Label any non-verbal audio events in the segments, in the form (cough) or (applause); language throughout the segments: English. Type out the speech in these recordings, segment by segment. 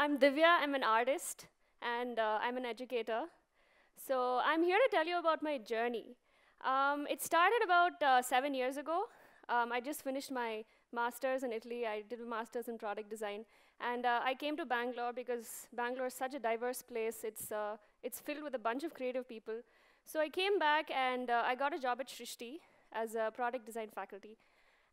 I'm Divya, I'm an artist, and uh, I'm an educator. So I'm here to tell you about my journey. Um, it started about uh, seven years ago. Um, I just finished my master's in Italy. I did a master's in product design. And uh, I came to Bangalore because Bangalore is such a diverse place. It's, uh, it's filled with a bunch of creative people. So I came back and uh, I got a job at Srishti as a product design faculty.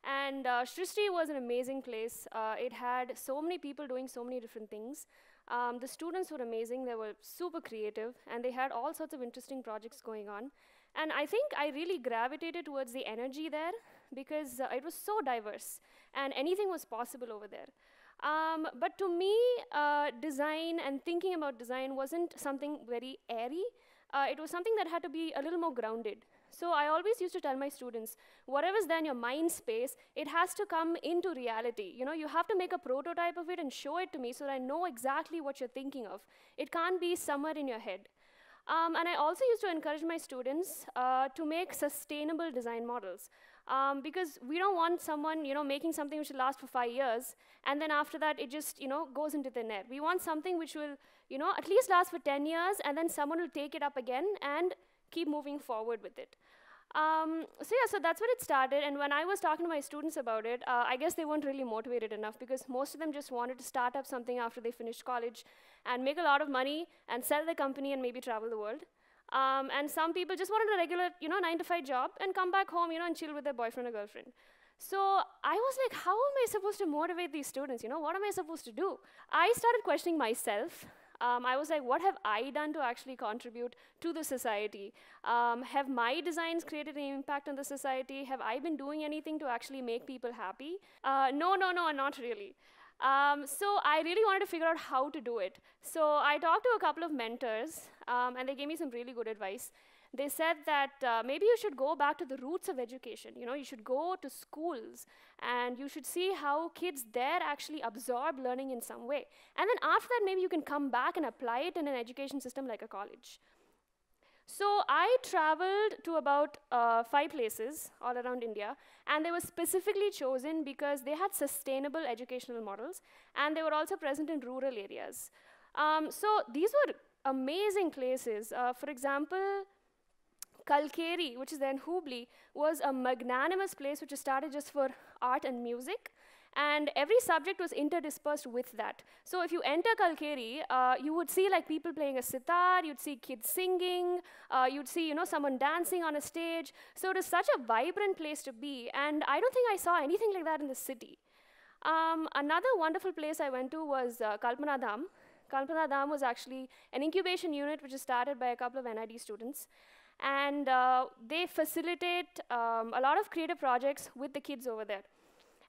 And uh, was an amazing place. Uh, it had so many people doing so many different things. Um, the students were amazing. They were super creative, and they had all sorts of interesting projects going on. And I think I really gravitated towards the energy there because uh, it was so diverse, and anything was possible over there. Um, but to me, uh, design and thinking about design wasn't something very airy. Uh, it was something that had to be a little more grounded. So I always used to tell my students, whatever's there in your mind space, it has to come into reality. You know, you have to make a prototype of it and show it to me so that I know exactly what you're thinking of. It can't be somewhere in your head. Um, and I also used to encourage my students uh, to make sustainable design models. Um, because we don't want someone, you know, making something which will last for five years, and then after that, it just, you know, goes into the net. We want something which will, you know, at least last for 10 years, and then someone will take it up again and keep moving forward with it. Um, so yeah, so that's where it started. And when I was talking to my students about it, uh, I guess they weren't really motivated enough because most of them just wanted to start up something after they finished college and make a lot of money and sell the company and maybe travel the world. Um, and some people just wanted a regular, you know, nine to five job and come back home, you know, and chill with their boyfriend or girlfriend. So I was like, how am I supposed to motivate these students? You know, what am I supposed to do? I started questioning myself um, I was like, what have I done to actually contribute to the society? Um, have my designs created an impact on the society? Have I been doing anything to actually make people happy? Uh, no, no, no, not really. Um, so I really wanted to figure out how to do it. So I talked to a couple of mentors, um, and they gave me some really good advice they said that uh, maybe you should go back to the roots of education. You know, you should go to schools and you should see how kids there actually absorb learning in some way. And then after that, maybe you can come back and apply it in an education system like a college. So I traveled to about uh, five places all around India, and they were specifically chosen because they had sustainable educational models, and they were also present in rural areas. Um, so these were amazing places. Uh, for example, Kalkeri, which is then Hubli, was a magnanimous place which started just for art and music. And every subject was interdispersed with that. So if you enter Kalkeri, uh, you would see like people playing a sitar, you'd see kids singing, uh, you'd see you know someone dancing on a stage. So it is such a vibrant place to be. And I don't think I saw anything like that in the city. Um, another wonderful place I went to was uh, Kalpana Dham. Kalpana Dham was actually an incubation unit which was started by a couple of NID students and uh, they facilitate um, a lot of creative projects with the kids over there.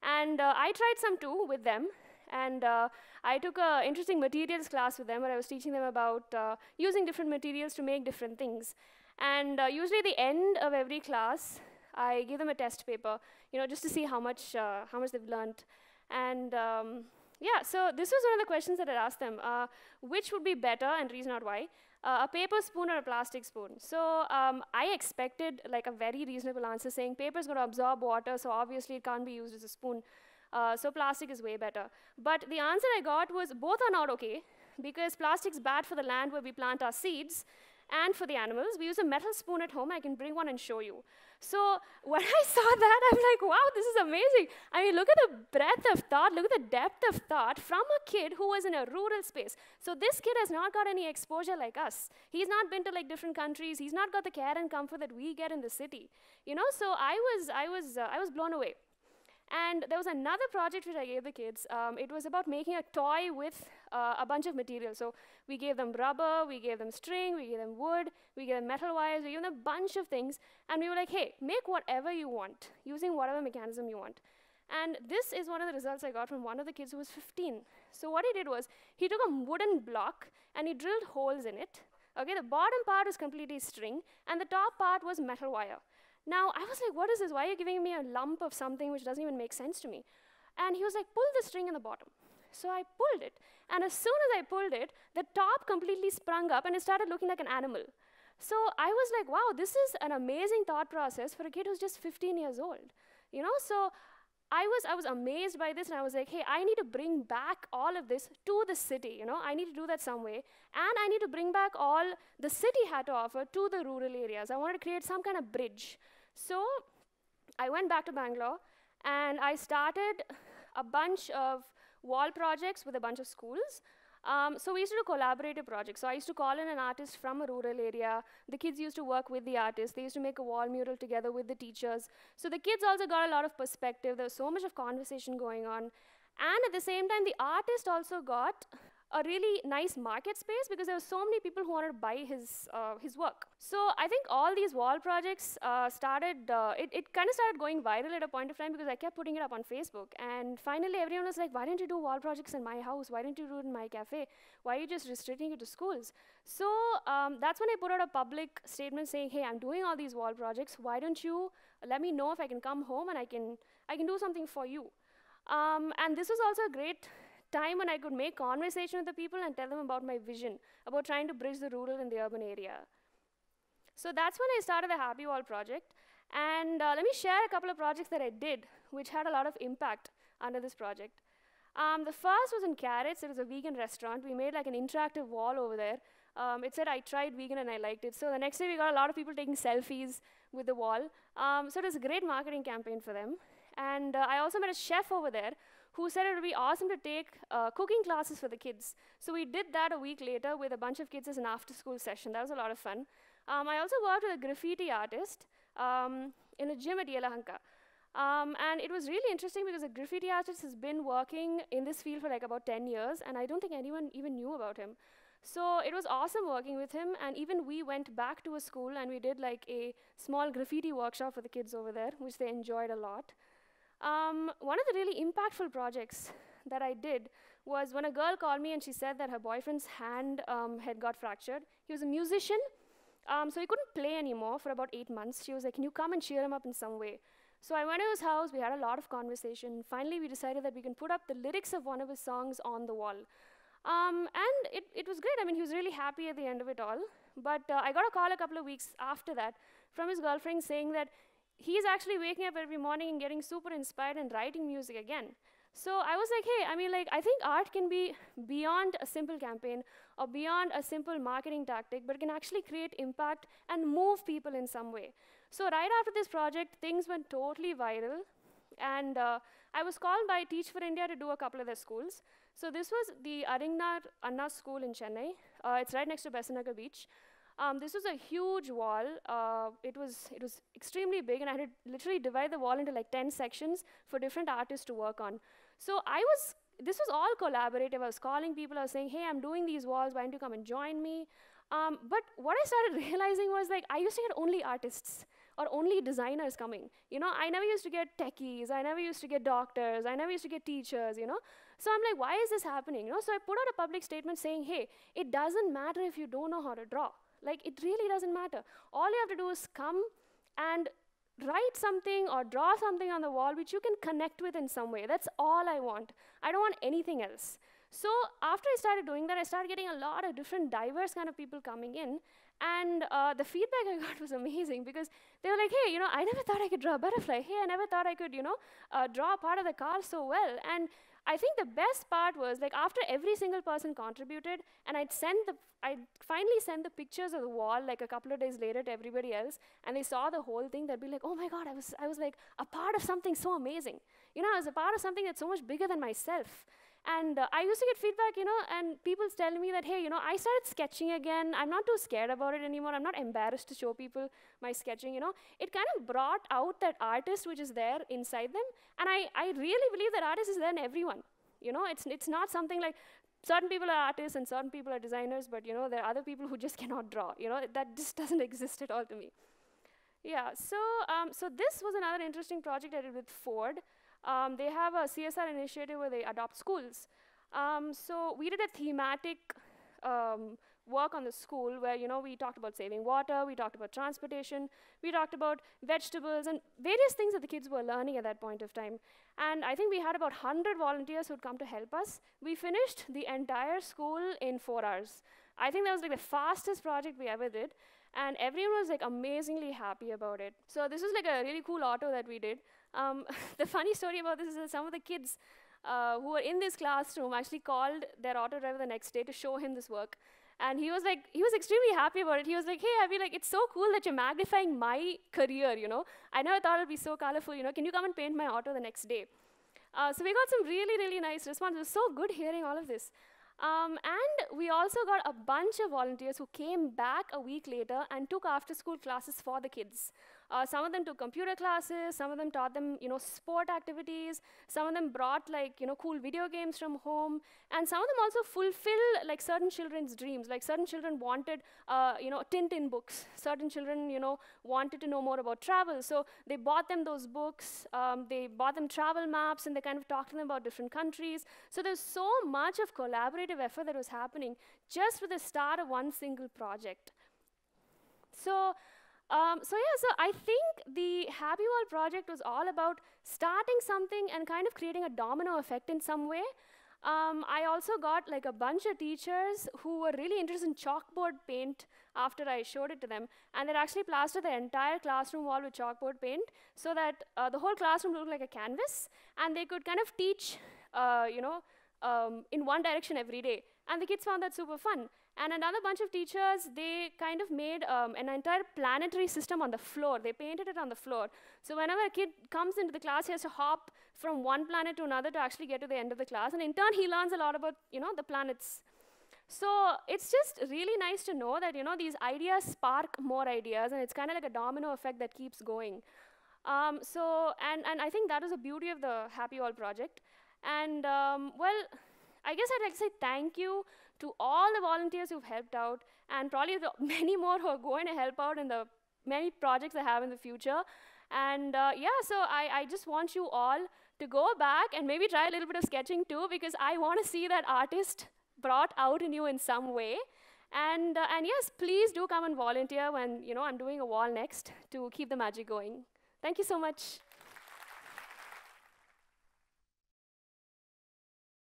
And uh, I tried some too with them, and uh, I took an interesting materials class with them where I was teaching them about uh, using different materials to make different things. And uh, usually, at the end of every class, I give them a test paper, you know, just to see how much uh, how much they've learned. And um, yeah, so this was one of the questions that I asked them: which would be better, and reason out why uh, a paper spoon or a plastic spoon. So um, I expected like a very reasonable answer saying paper is going to absorb water, so obviously it can't be used as a spoon. Uh, so plastic is way better. But the answer I got was both are not okay because plastic's bad for the land where we plant our seeds, and for the animals. We use a metal spoon at home. I can bring one and show you. So (laughs) when I saw that, I'm like, wow, this is amazing. I mean, look at the breadth of thought, look at the depth of thought from a kid who was in a rural space. So this kid has not got any exposure like us. He's not been to like different countries. He's not got the care and comfort that we get in the city. You know, so I was, I was, uh, I was blown away. And there was another project which I gave the kids. Um, it was about making a toy with uh, a bunch of materials. So we gave them rubber, we gave them string, we gave them wood, we gave them metal wires, we gave them a bunch of things. And we were like, hey, make whatever you want, using whatever mechanism you want. And this is one of the results I got from one of the kids who was 15. So what he did was, he took a wooden block and he drilled holes in it. Okay, the bottom part was completely string, and the top part was metal wire. Now, I was like, what is this? Why are you giving me a lump of something which doesn't even make sense to me? And he was like, pull the string in the bottom. So I pulled it. And as soon as I pulled it, the top completely sprung up and it started looking like an animal. So I was like, wow, this is an amazing thought process for a kid who's just 15 years old. You know, so I was, I was amazed by this and I was like, hey, I need to bring back all of this to the city, you know, I need to do that some way. And I need to bring back all the city had to offer to the rural areas. I wanted to create some kind of bridge. So I went back to Bangalore and I started a bunch of wall projects with a bunch of schools. Um, so we used to do collaborative projects. So I used to call in an artist from a rural area. The kids used to work with the artist. They used to make a wall mural together with the teachers. So the kids also got a lot of perspective. There was so much of conversation going on. And at the same time, the artist also got a really nice market space because there were so many people who wanted to buy his, uh, his work. So I think all these wall projects uh, started, uh, it, it kind of started going viral at a point of time because I kept putting it up on Facebook. And finally, everyone was like, why don't you do wall projects in my house? Why don't you do it in my cafe? Why are you just restricting it to schools? So um, that's when I put out a public statement saying, hey, I'm doing all these wall projects. Why don't you let me know if I can come home and I can, I can do something for you? Um, and this was also a great time when I could make conversation with the people and tell them about my vision, about trying to bridge the rural and the urban area. So that's when I started the Happy Wall project. And uh, let me share a couple of projects that I did, which had a lot of impact under this project. Um, the first was in Carrots. It was a vegan restaurant. We made like an interactive wall over there. Um, it said, I tried vegan and I liked it. So the next day, we got a lot of people taking selfies with the wall. Um, so it was a great marketing campaign for them. And uh, I also met a chef over there who said it would be awesome to take uh, cooking classes for the kids. So we did that a week later with a bunch of kids as an after-school session. That was a lot of fun. Um, I also worked with a graffiti artist um, in a gym at Yelahanka. Um, and it was really interesting because a graffiti artist has been working in this field for like about 10 years, and I don't think anyone even knew about him. So it was awesome working with him, and even we went back to a school and we did like a small graffiti workshop for the kids over there, which they enjoyed a lot. Um, one of the really impactful projects that I did was when a girl called me and she said that her boyfriend's hand um, had got fractured. He was a musician, um, so he couldn't play anymore for about eight months. She was like, Can you come and cheer him up in some way? So I went to his house, we had a lot of conversation. Finally, we decided that we can put up the lyrics of one of his songs on the wall. Um, and it, it was great. I mean, he was really happy at the end of it all. But uh, I got a call a couple of weeks after that from his girlfriend saying that he's actually waking up every morning and getting super inspired and writing music again. So I was like, hey, I mean, like, I think art can be beyond a simple campaign or beyond a simple marketing tactic, but can actually create impact and move people in some way. So right after this project, things went totally viral. And uh, I was called by Teach for India to do a couple of their schools. So this was the Ariyanar Anna School in Chennai. Uh, it's right next to Besant Nagar Beach. Um, this was a huge wall. Uh, it was it was extremely big, and I had to literally divide the wall into like 10 sections for different artists to work on. So I was this was all collaborative. I was calling people. I was saying, "Hey, I'm doing these walls. Why don't you come and join me?" Um, but what I started (laughs) realizing was like I used to get only artists or only designers coming. You know, I never used to get techies. I never used to get doctors. I never used to get teachers. You know, so I'm like, why is this happening? You know, so I put out a public statement saying, "Hey, it doesn't matter if you don't know how to draw." Like, it really doesn't matter. All you have to do is come and write something or draw something on the wall which you can connect with in some way. That's all I want. I don't want anything else. So after I started doing that, I started getting a lot of different diverse kind of people coming in. And uh, the feedback (laughs) I got was amazing because they were like, hey, you know, I never thought I could draw a butterfly. Hey, I never thought I could, you know, uh, draw part of the car so well. And I think the best part was like after every single person contributed, and I'd send the, I'd finally send the pictures of the wall like a couple of days later to everybody else, and they saw the whole thing. They'd be like, "Oh my God, I was, I was like a part of something so amazing. You know, I was a part of something that's so much bigger than myself." And uh, I used to get feedback, you know, and people telling me that, hey, you know, I started sketching again. I'm not too scared about it anymore. I'm not embarrassed to show people my sketching, you know. It kind of brought out that artist which is there inside them. And I, I really believe that artist is there in everyone. You know, it's, it's not something like certain people are artists and certain people are designers, but, you know, there are other people who (laughs) just cannot draw. You know, that just (laughs) doesn't exist at all to me. Yeah, so, um, so this was another interesting project I did with Ford. Um, they have a CSR initiative where they adopt schools. Um, so we did a thematic um, work on the school where you know we talked about saving water, we talked about transportation, we talked about vegetables and various things that the kids were learning at that point of time. And I think we had about 100 volunteers who'd come to help us. We finished the entire school in four hours. I think that was like the fastest project we ever did. And everyone was like amazingly happy about it. So this was like a really cool auto that we did. Um, (laughs) the funny story about this is that some of the kids uh, who were in this classroom actually called their auto driver the next day to show him this work. And he was like, he was extremely happy about it. He was like, hey, Abby, like, it's so cool that you're magnifying my career, you know? I never thought it'd be so colorful, you know? Can you come and paint my auto the next day? Uh, so we got some really, really nice responses. It was so good hearing all of this. Um, and we also got a bunch of volunteers who came back a week later and took after school classes for the kids. Uh, some of them took computer classes, some of them taught them, you know, sport activities, some of them brought like, you know, cool video games from home, and some of them also fulfill like certain children's dreams. Like certain children wanted, uh, you know, Tintin books. Certain children, you know, wanted to know more about travel, so they bought them those books. Um, they bought them travel maps, and they kind of talked to them about different countries. So there's so much of collaborative effort that was happening just with the start of one single project. So um, so yeah, so I think the Happy Wall project was all about starting something and kind of creating a domino effect in some way. Um, I also got like a bunch of teachers who were really interested in chalkboard paint after I showed it to them, and they actually plastered the entire classroom wall with chalkboard paint so that uh, the whole classroom looked like a canvas, and they could kind of teach, uh, you know, um, in one direction every day. And the kids found that super fun. And another bunch of teachers, they kind of made um, an entire planetary system on the floor. They painted it on the floor. So whenever a kid comes into the class, he has to hop from one planet to another to actually get to the end of the class. And in turn, he learns a lot about, you know, the planets. So it's just really nice to know that, you know, these ideas spark more ideas, and it's kind of like a domino effect that keeps going. Um, so, and, and I think that is the beauty of the Happy Wall project. And, um, well, I guess I'd like to say thank you to all the volunteers who've helped out, and probably (laughs) many more who are going to help out in the many projects I have in the future. And uh, yeah, so I, I just want you all to go back and maybe try a little bit of sketching too, because I want to see that artist brought out in you in some way. And, uh, and yes, please do come and volunteer when you know I'm doing a wall next to keep the magic going. Thank you so much.